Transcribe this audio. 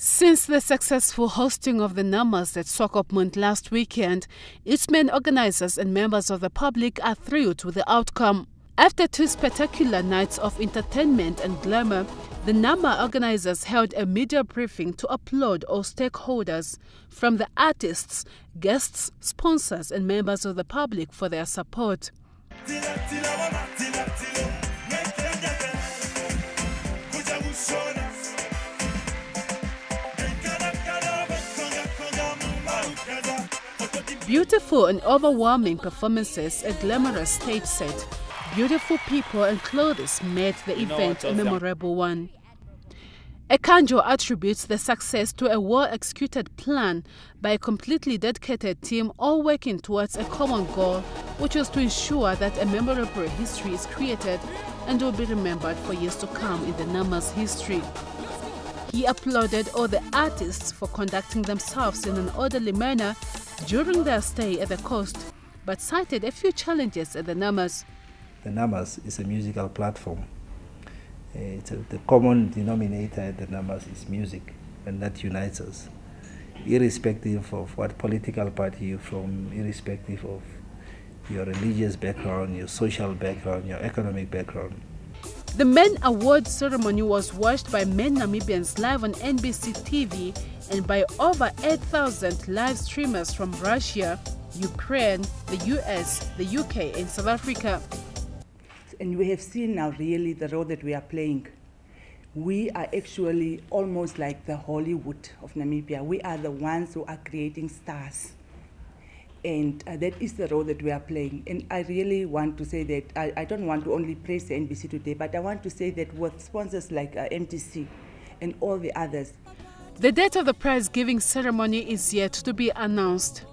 Since the successful hosting of the Namas at Swakopmund last weekend, its main organizers and members of the public are thrilled with the outcome. After two spectacular nights of entertainment and glamour, the Nama organizers held a media briefing to applaud all stakeholders, from the artists, guests, sponsors, and members of the public for their support. Beautiful and overwhelming performances, a glamorous stage set, beautiful people and clothes made the event a memorable one. Ekanjo attributes the success to a well executed plan by a completely dedicated team, all working towards a common goal, which was to ensure that a memorable history is created and will be remembered for years to come in the Nama's history. He applauded all the artists for conducting themselves in an orderly manner during their stay at the coast, but cited a few challenges at the Namas. The Namas is a musical platform. Uh, a, the common denominator at the Namas is music, and that unites us, irrespective of what political party you're from, irrespective of your religious background, your social background, your economic background. The Men Awards ceremony was watched by many Namibians live on NBC TV and by over 8,000 live streamers from Russia, Ukraine, the US, the UK, and South Africa. And we have seen now really the role that we are playing. We are actually almost like the Hollywood of Namibia. We are the ones who are creating stars and uh, that is the role that we are playing. And I really want to say that I, I, don't want to only praise the NBC today, but I want to say that with sponsors like uh, MTC and all the others. The date of the prize giving ceremony is yet to be announced.